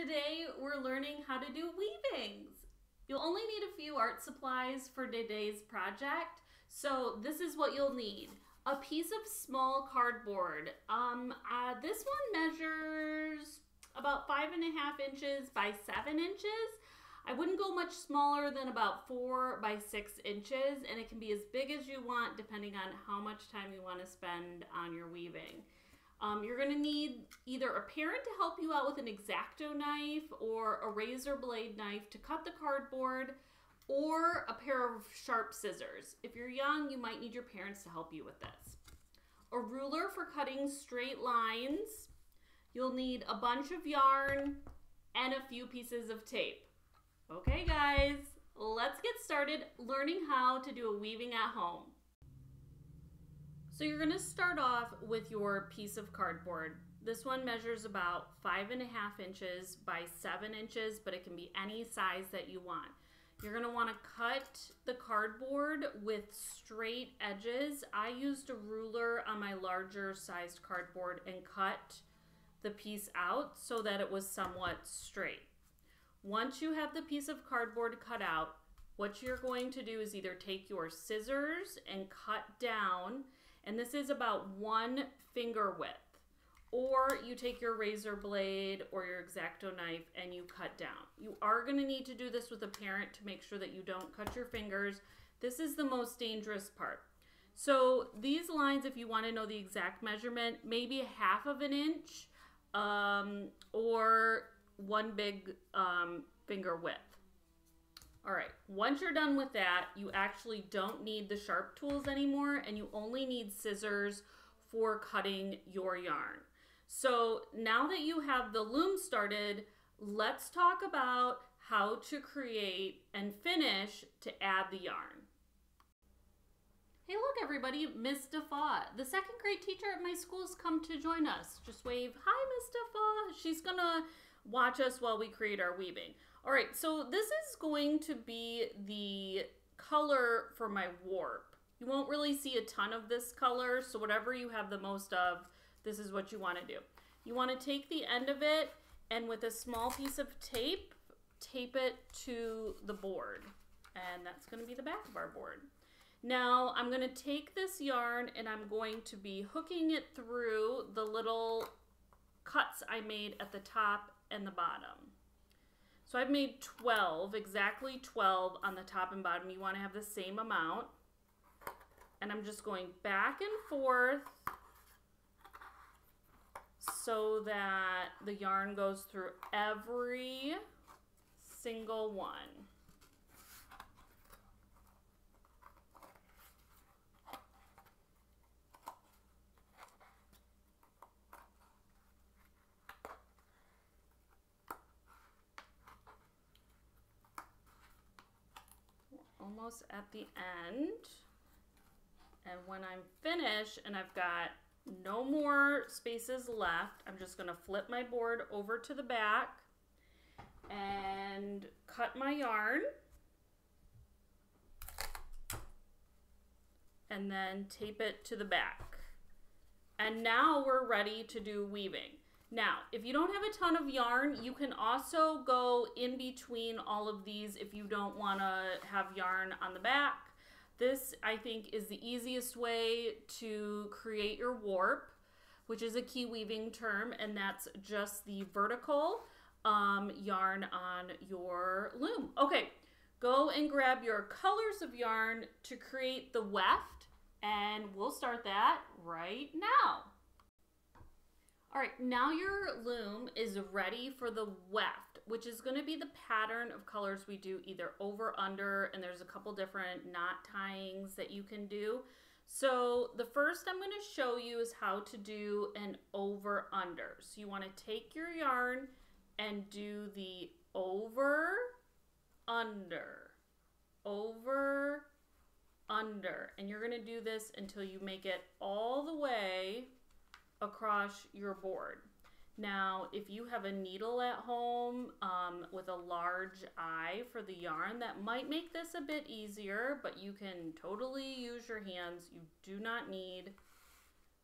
Today we're learning how to do weavings. You'll only need a few art supplies for today's project. So this is what you'll need. A piece of small cardboard. Um, uh, this one measures about five and a half inches by seven inches. I wouldn't go much smaller than about four by six inches, and it can be as big as you want depending on how much time you want to spend on your weaving. Um, you're going to need either a parent to help you out with an X-Acto knife or a razor blade knife to cut the cardboard or a pair of sharp scissors. If you're young, you might need your parents to help you with this. A ruler for cutting straight lines. You'll need a bunch of yarn and a few pieces of tape. Okay guys, let's get started learning how to do a weaving at home. So you're gonna start off with your piece of cardboard. This one measures about five and a half inches by seven inches, but it can be any size that you want. You're gonna wanna cut the cardboard with straight edges. I used a ruler on my larger sized cardboard and cut the piece out so that it was somewhat straight. Once you have the piece of cardboard cut out, what you're going to do is either take your scissors and cut down and this is about one finger width. Or you take your razor blade or your X-Acto knife and you cut down. You are gonna need to do this with a parent to make sure that you don't cut your fingers. This is the most dangerous part. So these lines, if you wanna know the exact measurement, maybe a half of an inch um, or one big um, finger width. All right, once you're done with that, you actually don't need the sharp tools anymore and you only need scissors for cutting your yarn. So now that you have the loom started, let's talk about how to create and finish to add the yarn. Hey look everybody, Miss Defa, the second grade teacher at my school has come to join us. Just wave, hi Miss Defa. She's gonna watch us while we create our weaving. All right, so this is going to be the color for my warp. You won't really see a ton of this color, so whatever you have the most of, this is what you want to do. You want to take the end of it and with a small piece of tape, tape it to the board. And that's going to be the back of our board. Now I'm going to take this yarn and I'm going to be hooking it through the little cuts I made at the top and the bottom. So I've made 12, exactly 12 on the top and bottom. You want to have the same amount. And I'm just going back and forth so that the yarn goes through every single one. At the end. And when I'm finished and I've got no more spaces left, I'm just gonna flip my board over to the back and cut my yarn. And then tape it to the back. And now we're ready to do weaving. Now, if you don't have a ton of yarn, you can also go in between all of these if you don't want to have yarn on the back. This, I think, is the easiest way to create your warp, which is a key weaving term, and that's just the vertical um, yarn on your loom. Okay, go and grab your colors of yarn to create the weft, and we'll start that right now. All right, now your loom is ready for the weft, which is gonna be the pattern of colors we do either over, under, and there's a couple different knot tyings that you can do. So the first I'm gonna show you is how to do an over, under. So you wanna take your yarn and do the over, under, over, under. And you're gonna do this until you make it all the way across your board. Now, if you have a needle at home um, with a large eye for the yarn, that might make this a bit easier, but you can totally use your hands. You do not need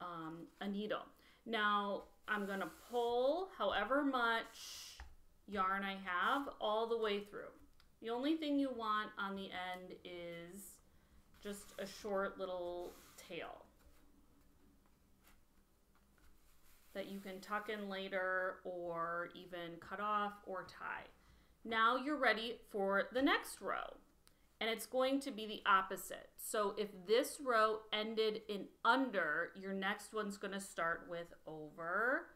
um, a needle. Now, I'm going to pull however much yarn I have all the way through. The only thing you want on the end is just a short little tail that you can tuck in later or even cut off or tie. Now you're ready for the next row and it's going to be the opposite. So if this row ended in under, your next one's going to start with over,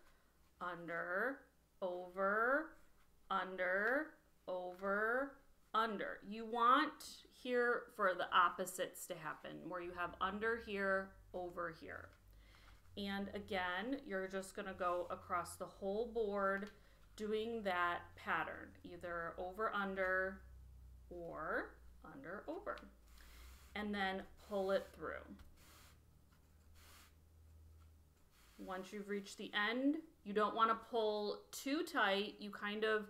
under, over, under, over, under. You want here for the opposites to happen, where you have under here, over here. And again, you're just going to go across the whole board doing that pattern, either over, under, or under, over. And then pull it through. Once you've reached the end, you don't want to pull too tight. You kind of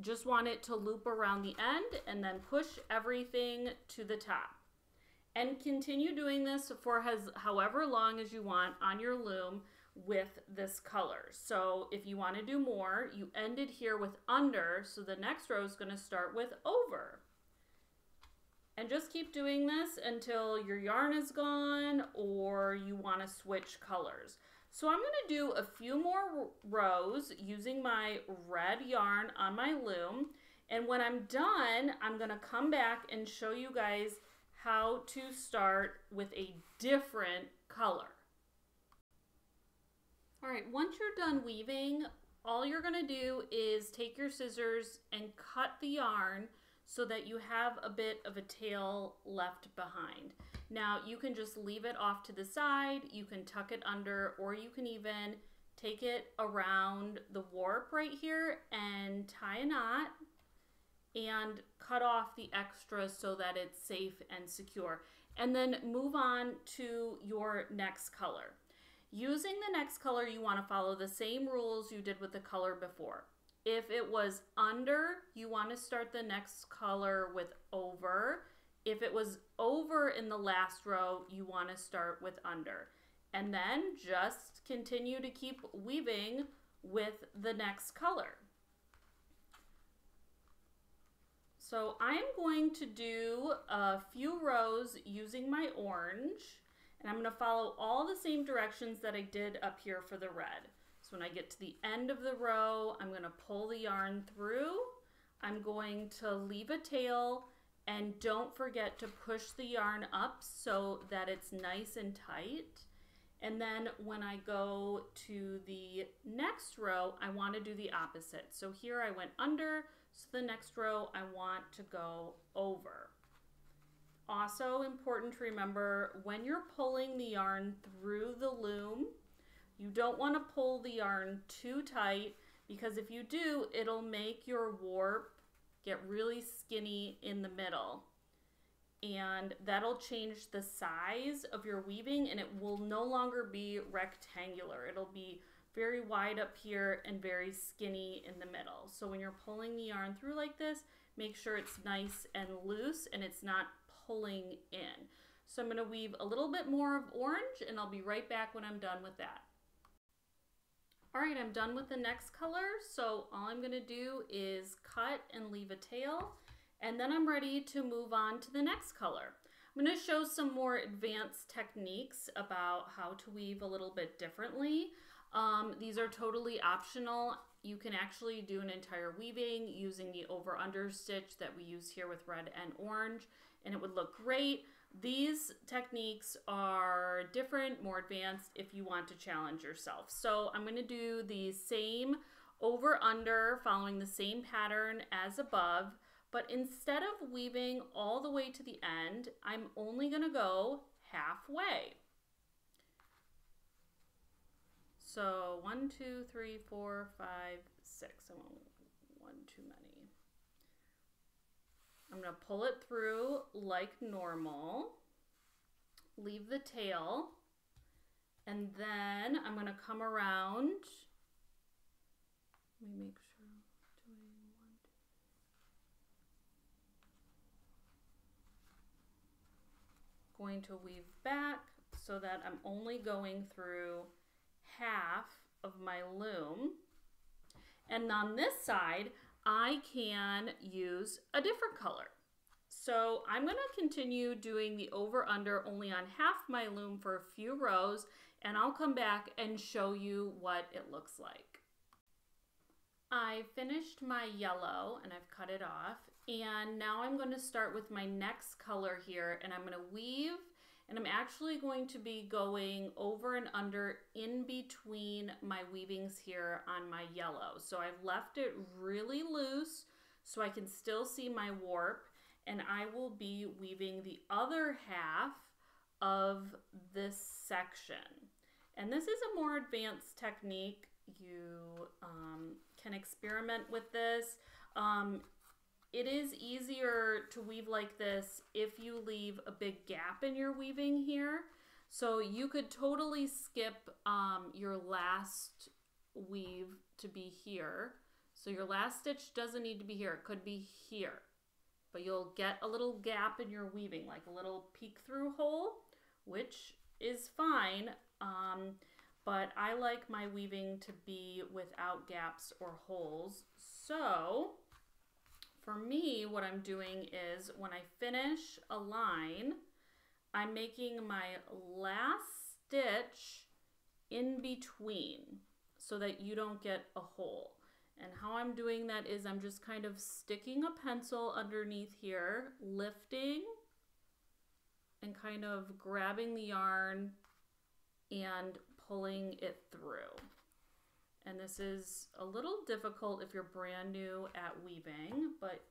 just want it to loop around the end and then push everything to the top. And continue doing this for has, however long as you want on your loom with this color. So if you want to do more, you ended here with under, so the next row is going to start with over. And just keep doing this until your yarn is gone or you want to switch colors. So I'm going to do a few more rows using my red yarn on my loom. And when I'm done, I'm going to come back and show you guys how to start with a different color. All right, once you're done weaving, all you're going to do is take your scissors and cut the yarn so that you have a bit of a tail left behind. Now you can just leave it off to the side, you can tuck it under, or you can even take it around the warp right here and tie a knot and cut off the extra so that it's safe and secure. And then move on to your next color. Using the next color, you want to follow the same rules you did with the color before. If it was under, you want to start the next color with over. If it was over in the last row, you want to start with under. And then just continue to keep weaving with the next color. So I'm going to do a few rows using my orange and I'm going to follow all the same directions that I did up here for the red. So when I get to the end of the row, I'm going to pull the yarn through. I'm going to leave a tail and don't forget to push the yarn up so that it's nice and tight. And then when I go to the next row, I want to do the opposite. So here I went under, so the next row I want to go over. Also important to remember when you're pulling the yarn through the loom, you don't want to pull the yarn too tight because if you do, it'll make your warp get really skinny in the middle. And that'll change the size of your weaving and it will no longer be rectangular. It'll be very wide up here and very skinny in the middle. So when you're pulling the yarn through like this, make sure it's nice and loose and it's not pulling in. So I'm going to weave a little bit more of orange and I'll be right back when I'm done with that. All right, I'm done with the next color. So all I'm gonna do is cut and leave a tail, and then I'm ready to move on to the next color. I'm gonna show some more advanced techniques about how to weave a little bit differently. Um, these are totally optional. You can actually do an entire weaving using the over under stitch that we use here with red and orange, and it would look great. These techniques are different, more advanced if you want to challenge yourself. So I'm going to do the same over under following the same pattern as above, but instead of weaving all the way to the end, I'm only going to go halfway. So one, two, three, four, five, six. I want one too many. I'm going to pull it through like normal, leave the tail, and then I'm going to come around. Let me make sure. Going to weave back so that I'm only going through half of my loom. And on this side, I can use a different color. So I'm going to continue doing the over under only on half my loom for a few rows and I'll come back and show you what it looks like. I finished my yellow and I've cut it off and now I'm going to start with my next color here and I'm going to weave and I'm actually going to be going over and under in between my weavings here on my yellow. So I've left it really loose so I can still see my warp and I will be weaving the other half of this section. And this is a more advanced technique. You um, can experiment with this. Um, it is easier to weave like this if you leave a big gap in your weaving here. So you could totally skip um, your last weave to be here. So your last stitch doesn't need to be here. It could be here. But you'll get a little gap in your weaving, like a little peek through hole, which is fine. Um, but I like my weaving to be without gaps or holes. So for me, what I'm doing is when I finish a line, I'm making my last stitch in between so that you don't get a hole. And how I'm doing that is I'm just kind of sticking a pencil underneath here, lifting and kind of grabbing the yarn and pulling it through. And this is a little difficult if you're brand new at weaving, but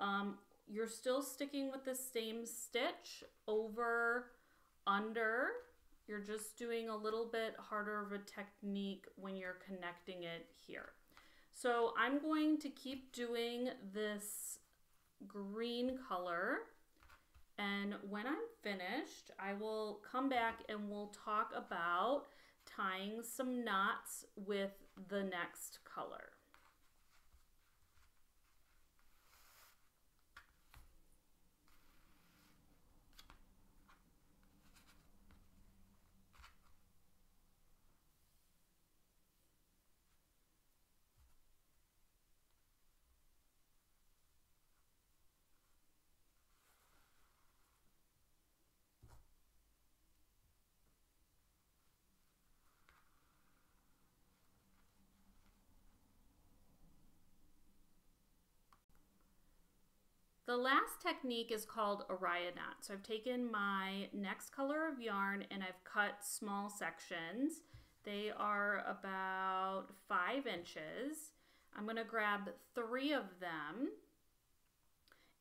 um, you're still sticking with the same stitch over, under. You're just doing a little bit harder of a technique when you're connecting it here. So I'm going to keep doing this green color and when I'm finished, I will come back and we'll talk about tying some knots with the next color. The last technique is called a Araya knot. So I've taken my next color of yarn and I've cut small sections. They are about five inches. I'm going to grab three of them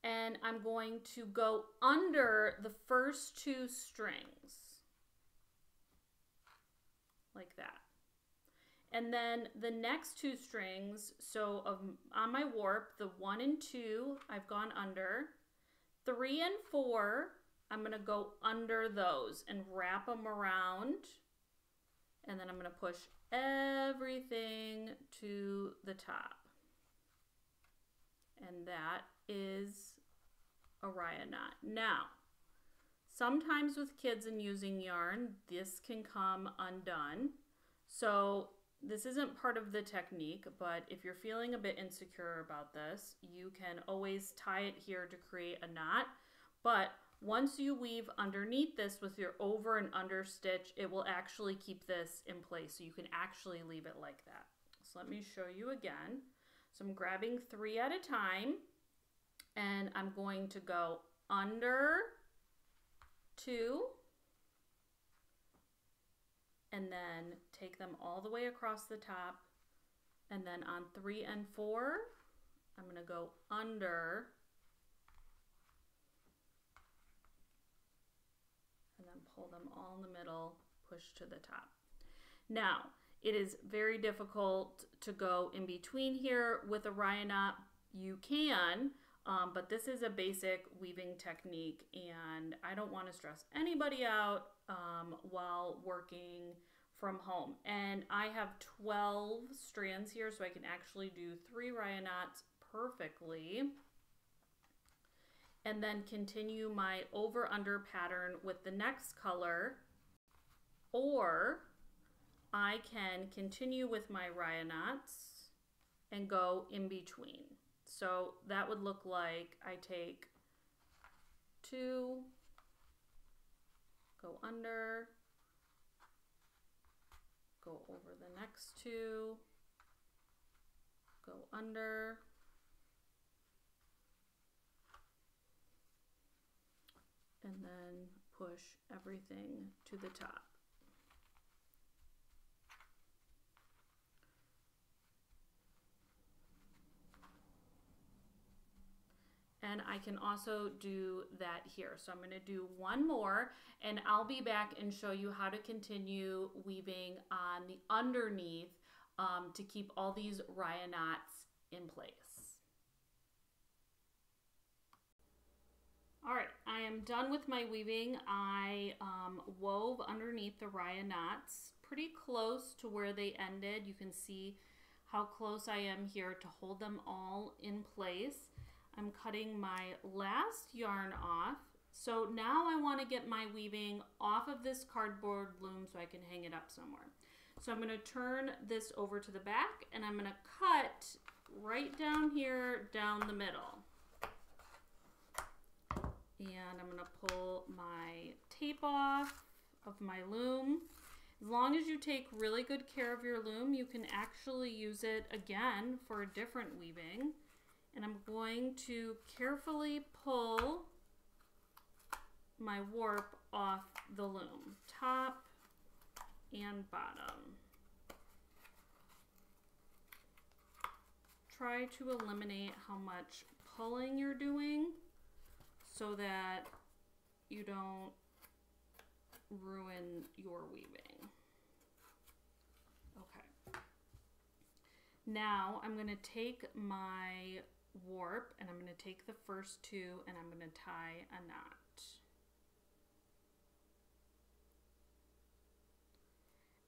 and I'm going to go under the first two strings like that. And then the next two strings, so of, on my warp, the one and two, I've gone under. Three and four, I'm to go under those and wrap them around. And then I'm to push everything to the top. And that is a Rya knot. Now, sometimes with kids and using yarn, this can come undone. So this isn't part of the technique, but if you're feeling a bit insecure about this, you can always tie it here to create a knot. But once you weave underneath this with your over and under stitch, it will actually keep this in place. So you can actually leave it like that. So let me show you again. So I'm grabbing three at a time and I'm going to go under two, and then take them all the way across the top. And then on three and four, I'm going to go under and then pull them all in the middle, push to the top. Now, it is very difficult to go in between here with a Rya knot. You can, um, but this is a basic weaving technique and I don't want to stress anybody out um, while working from home. And I have 12 strands here, so I can actually do three Rya knots perfectly. And then continue my over under pattern with the next color. Or I can continue with my Rya knots and go in between. So that would look like I take two, go under, go over the next two, go under, and then push everything to the top. And I can also do that here. So I'm going to do one more and I'll be back and show you how to continue weaving on the underneath um, to keep all these Rya knots in place. All right, I am done with my weaving. I um, wove underneath the Rya knots pretty close to where they ended. You can see how close I am here to hold them all in place. I'm cutting my last yarn off. So now I want to get my weaving off of this cardboard loom so I can hang it up somewhere. So I'm going to turn this over to the back and I'm going to cut right down here down the middle. And I'm going to pull my tape off of my loom. As long as you take really good care of your loom, you can actually use it again for a different weaving and I'm going to carefully pull my warp off the loom, top and bottom. Try to eliminate how much pulling you're doing so that you don't ruin your weaving. Okay. Now I'm going to take my warp and I'm going to take the first two and I'm going to tie a knot.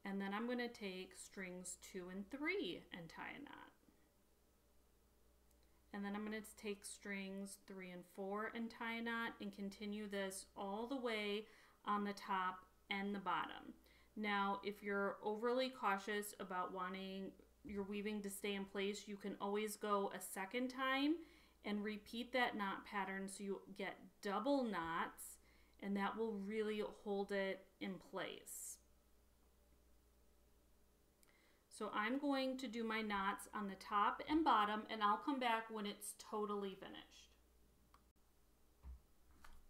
And then I'm going to take strings two and three and tie a knot. And then I'm going to take strings three and four and tie a knot and continue this all the way on the top and the bottom. Now, if you're overly cautious about wanting your weaving to stay in place, you can always go a second time and repeat that knot pattern so you get double knots and that will really hold it in place. So I'm going to do my knots on the top and bottom and I'll come back when it's totally finished.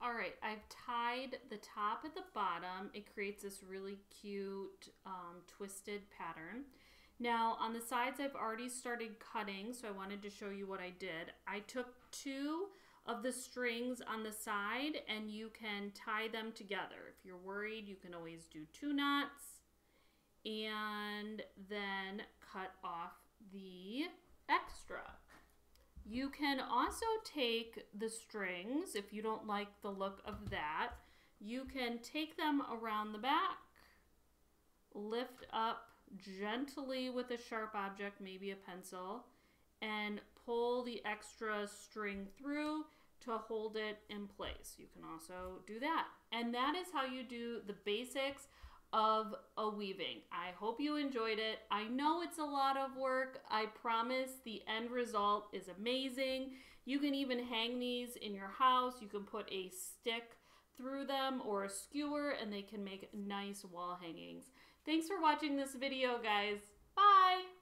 All right, I've tied the top at the bottom. It creates this really cute um, twisted pattern. Now on the sides I've already started cutting, so I wanted to show you what I did. I took two of the strings on the side and you can tie them together. If you're worried, you can always do two knots and then cut off the extra. You can also take the strings, if you don't like the look of that, you can take them around the back, lift up gently with a sharp object, maybe a pencil, and pull the extra string through to hold it in place. You can also do that. And that is how you do the basics of a weaving. I hope you enjoyed it. I know it's a lot of work. I promise the end result is amazing. You can even hang these in your house. You can put a stick through them or a skewer and they can make nice wall hangings. Thanks for watching this video, guys. Bye!